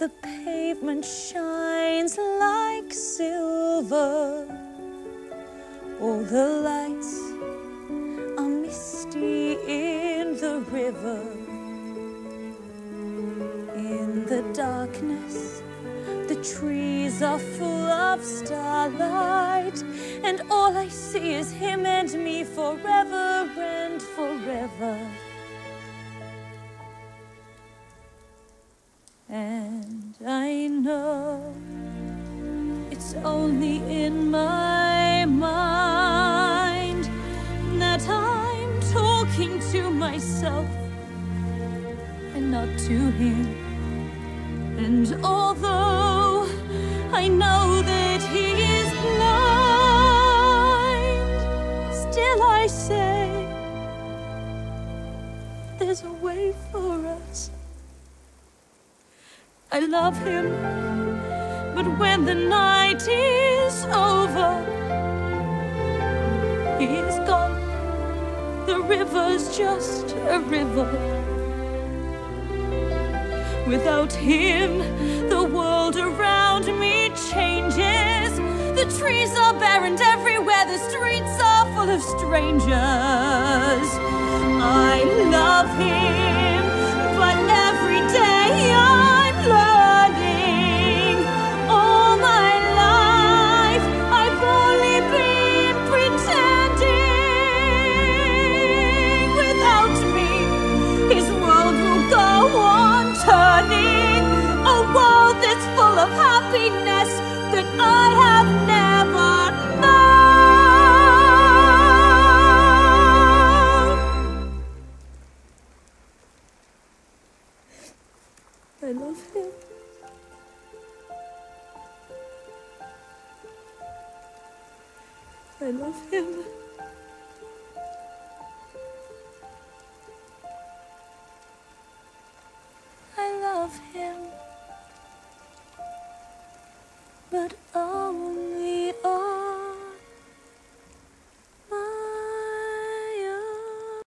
The pavement shines like silver. All the lights are misty in the river. In the darkness, the trees are full of starlight, and all I see is him and me forever and forever. Only in my mind that I'm talking to myself and not to him. And although I know that he is blind, still I say there's a way for us. I love him, but when the night is over, he is gone. The river's just a river. Without him, the world around me changes. The trees are barren everywhere the streets are full of strangers. I love him. I love him. I love him. But oh,